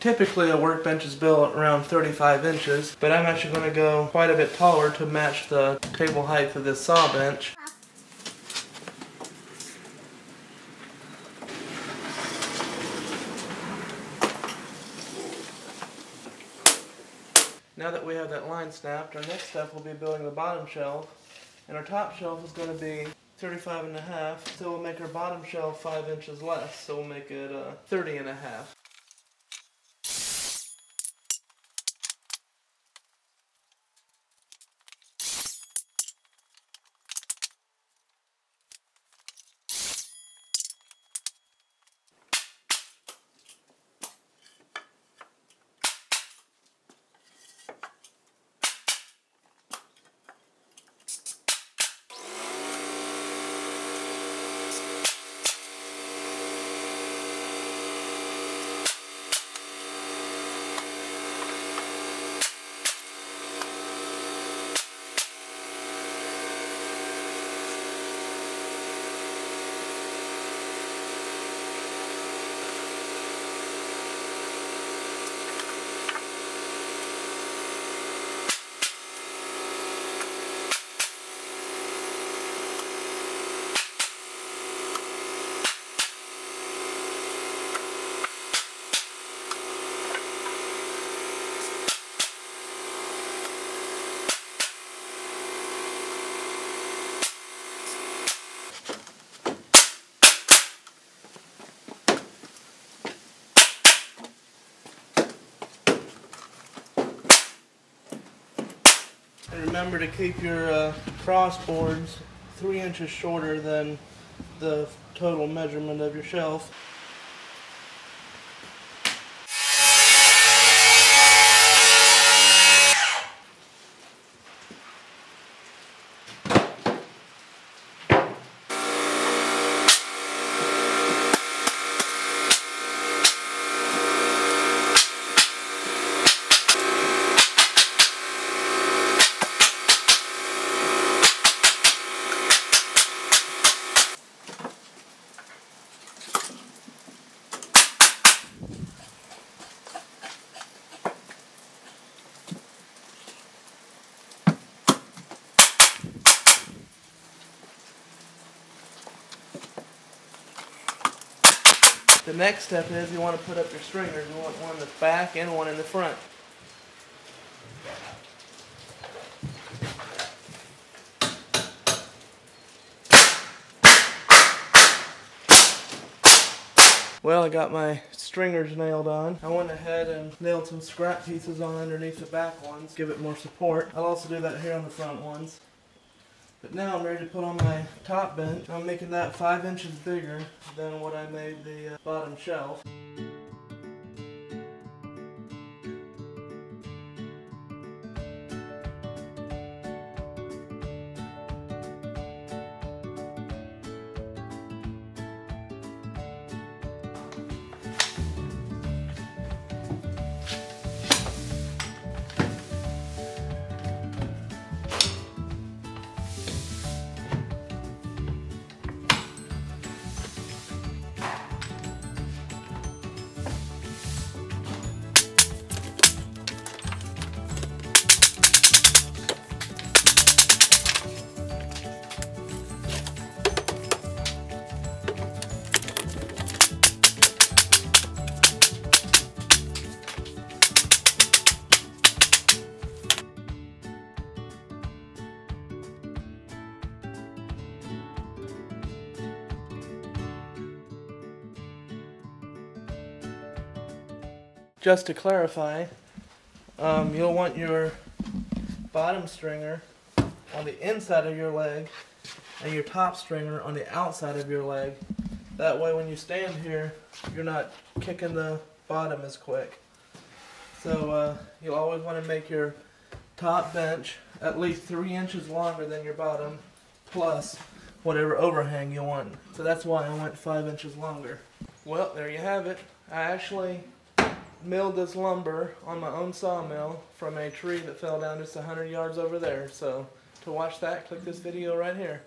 Typically a workbench is built around 35 inches, but I'm actually going to go quite a bit taller to match the table height of this saw bench. Now that we have that line snapped, our next step will be building the bottom shelf. And our top shelf is going to be 35 and a half, so we'll make our bottom shelf 5 inches less, so we'll make it uh, 30 and a half. Remember to keep your uh, cross boards three inches shorter than the total measurement of your shelf. The next step is you want to put up your stringers. You want one in the back and one in the front. Well, I got my stringers nailed on. I went ahead and nailed some scrap pieces on underneath the back ones, give it more support. I'll also do that here on the front ones. But now I'm ready to put on my top bench. I'm making that five inches bigger than what I made the uh, bottom shelf. Just to clarify, um, you'll want your bottom stringer on the inside of your leg and your top stringer on the outside of your leg. That way when you stand here, you're not kicking the bottom as quick. So uh, you'll always want to make your top bench at least three inches longer than your bottom plus whatever overhang you want. So that's why I went five inches longer. Well, there you have it. I actually milled this lumber on my own sawmill from a tree that fell down just 100 yards over there. So to watch that, click this video right here.